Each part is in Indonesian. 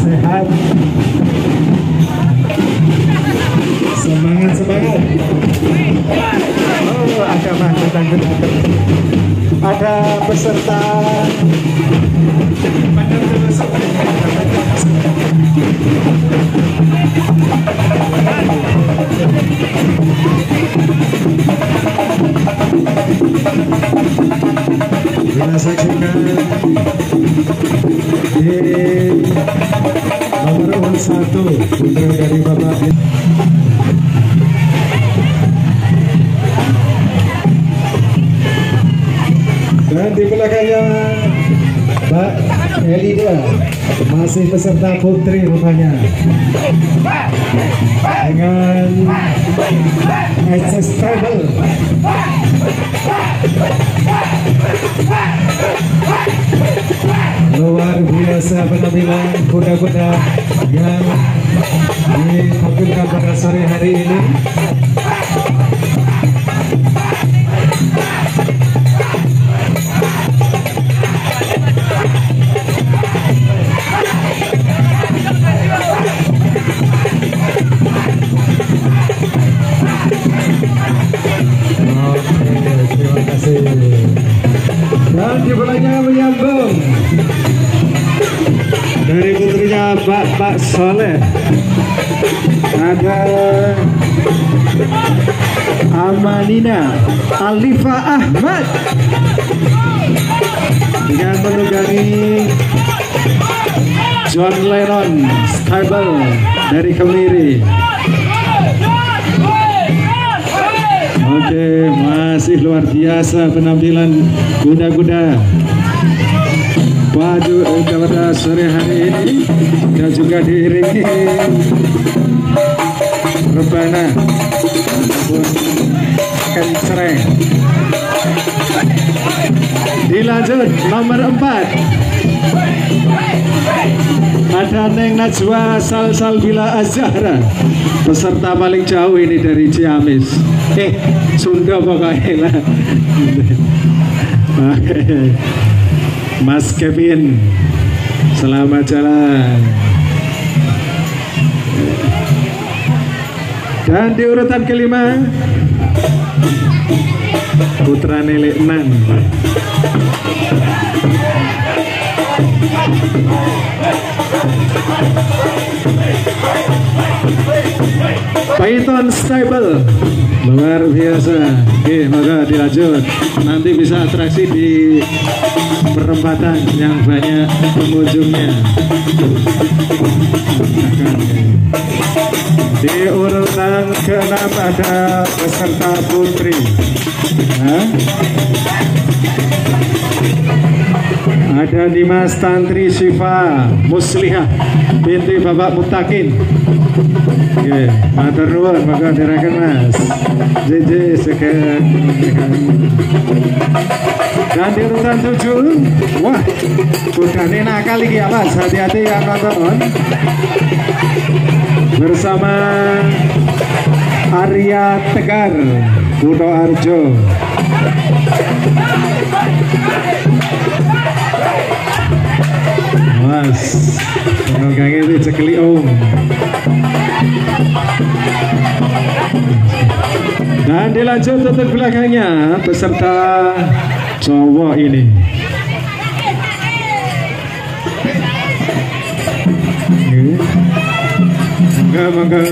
sehat. Semangat semangat. Oh ada peserta dan di belakangnya Mbak Elida masih peserta putri rupanya. Dengan SS Travel luar biasa penampilan kuda-kuda yang ditampilkan pada sore hari ini Pak Pak Soleh. Ada Amanina Alifa Ahmad. Dengan menunggangi John Lennon Stable dari Kemiri. Oke, masih luar biasa penampilan kuda-kuda baju pada sore hari ini dan juga diiringi rebana kencreng. Dilanjut nomor 4 ada Neng Najwa Sal Salbila Azhara peserta paling jauh ini dari Ciamis eh Sunda pokoknya lah. Mas Kevin selamat jalan. Dan di urutan kelima Putra Nele Nan Python Stable. Luar biasa. Oke maka dilanjut. Nanti bisa atraksi di perempatan yang banyak pengunjungnya. Di urutan ke-6 ada peserta putri. Hah? Ada Dimas Tantri Siva Muslihah binti Bapak Mutakin Oke, matur nuwun maka diraken Mas. JJ sekian. Dan di urutan tujuh, wah, nih nakal iki ya Mas, hati-hati yang nonton. Bersama Arya Tegar, Kuto Arjo. Mas, penunggang itu cekli om. Dan dilanjut untuk belakangnya peserta cowok ini. Mangga, mangga.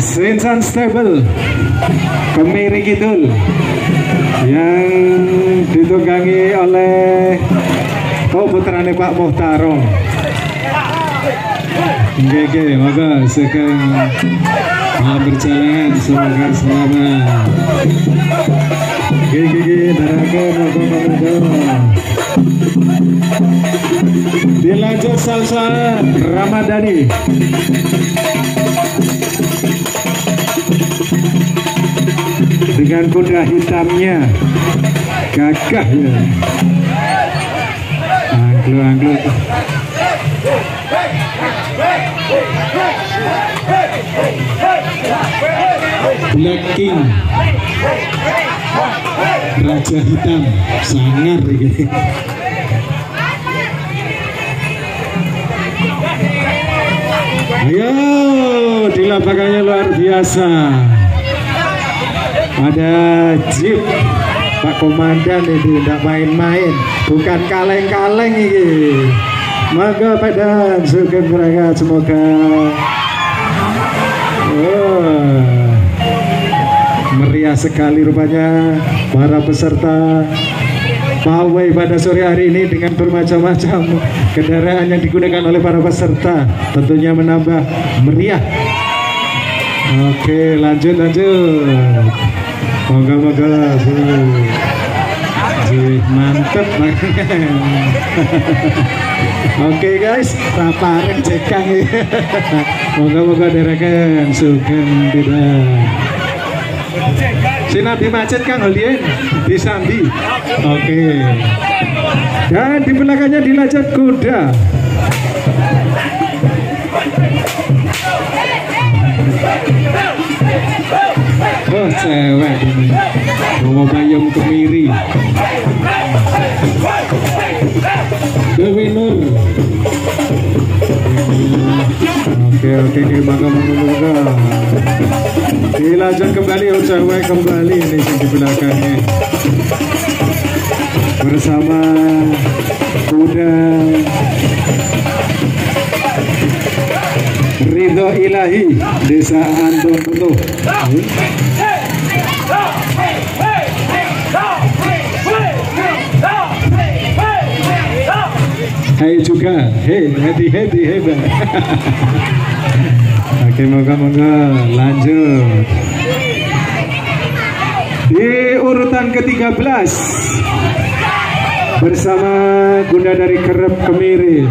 Sinsan Stable Kemiri Kidul yang ditunggangi oleh oh putrane Pak Muhtaro Oke, oke, maka sekarang malam berjalan semoga selamat. Oke, oke, oke, darakan, maka maka Dilanjut salsa Ramadhani. Dengan kuda hitamnya. Gagah ya. Anglo, anglo. Black King Raja Hitam. Sangar Ayo di lapangannya luar biasa ada jeep. Pak Komandan itu tidak main-main. Bukan kaleng-kaleng ini. Maka pada sugeng mereka semoga. Oh, meriah sekali rupanya para peserta pawai pada sore hari ini dengan bermacam-macam kendaraan yang digunakan oleh para peserta. Tentunya menambah meriah. Oke lanjut lanjut moga-moga mantep oke guys taparan cekang moga-moga derekan sugeng tidak Sinabi macet Kang Holien di Sambi. Oke. Dan di belakangnya dilajat kuda. Oh cewek Bawa bayam kemiri Oke oke oke maka kembali oh cewek kembali ini belakangnya Bersama kuda Ridho Ilahi Desa Andong Butuh Hai juga, hei, hati hati hebat. Oke, moga-moga lanjut. Di urutan ke-13 bersama Gunda dari Kerep Kemiri.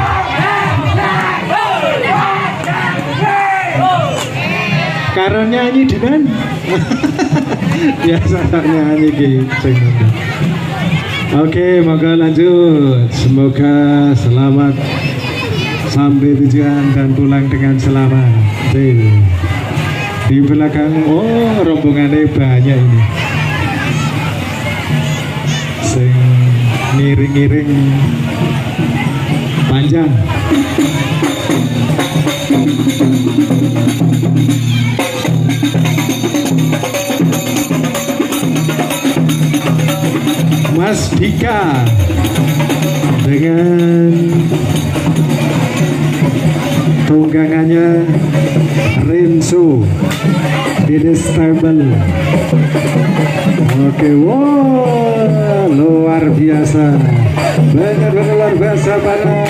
karena nyanyi dengan biasa nyanyi gitu Oke, moga lanjut. Semoga selamat sampai tujuan dan pulang dengan selamat. Di belakang, oh rombongannya banyak ini. Sing ngiring-ngiring panjang. Mas Dika. Dengan tunggangannya Renzo Dede Stable Oke wow luar biasa. Benar-benar luar biasa pada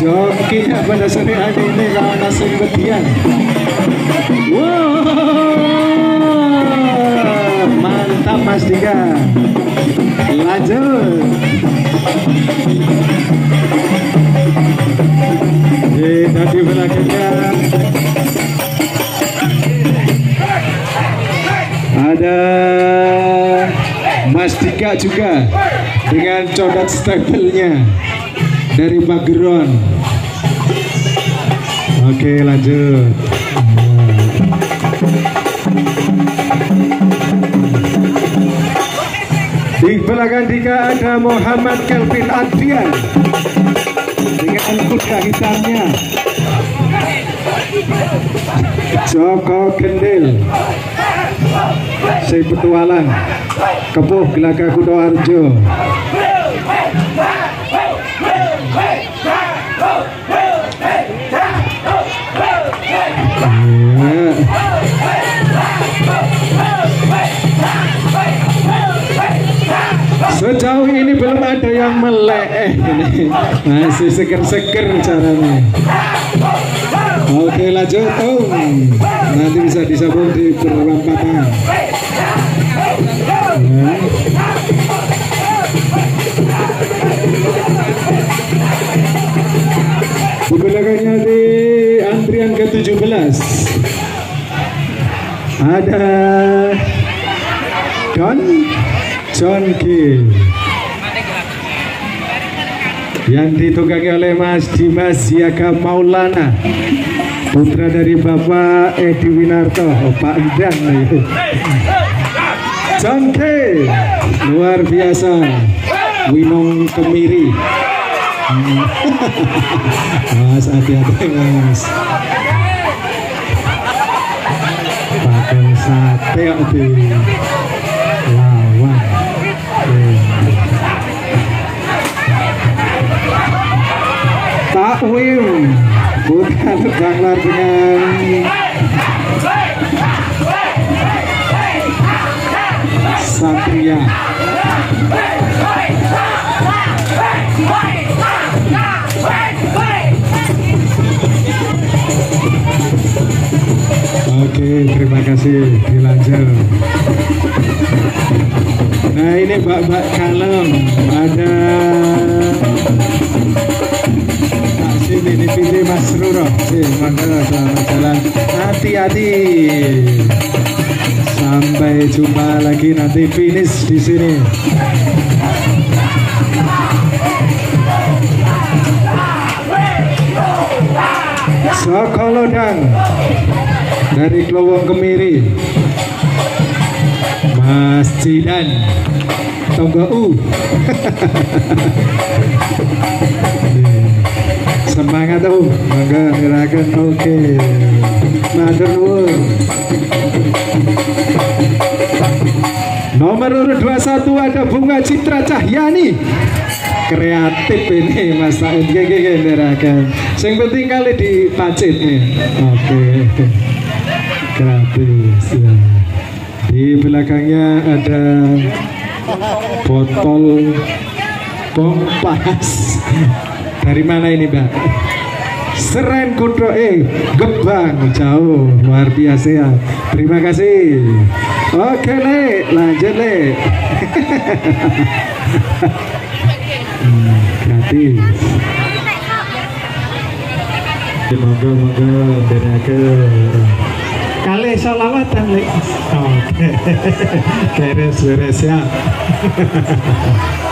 jokinya pada sore hari ini kalau nasib betian wow mantap Mas Dika lanjut. Di tadi belakangnya ada Mas Dika juga dengan codat stempelnya dari background oke lanjut di belakang Dika ada Muhammad Kelvin Adrian dengan kuda hitamnya Joko Gendil Si petualang. Kepuh Gelaga Kudo ada yang melek eh, ini masih seger-seger caranya. Oke lanjut Om Nanti bisa disambung di perempatan ya. Di belakangnya di antrian ke-17 Ada Don John Gill yang ditunggangi oleh Mas Dimas Yaga Maulana putra dari Bapak Edi Winarto. Oh, Pak Endang Jongke luar biasa. Winong Kemiri. Mas hati-hati Mas. Pakai sate di Takwim bukan Banglar dengan Satria. Oke, terima kasih dilanjut. Nah ini Mbak-mbak kalem. Ada Sini dipilih Mas Ruro. Selamat. Hati-hati. Sampai jumpa lagi nanti finish di sini. Sokolodang dari Klowong Kemiri Mas Cidan Tonggo U semangat tuh mangga gerakan. Oke. Matur nuwun. Nomor urut 21 ada Bunga Citra Cahyani. Kreatif ini Mas Said. Gege gerakan. Yang penting kali dipacit nih oke. Gratis ya. di belakangnya ada botol kompas dari mana ini mbak? Seren Kudro eh Gebang jauh luar biasa ya. Terima kasih. Oke le lanjut le hmm, gratis. Monggo monggo berake kali salawatan le oke. Beres beres ya